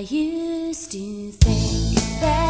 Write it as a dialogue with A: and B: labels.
A: I used to think that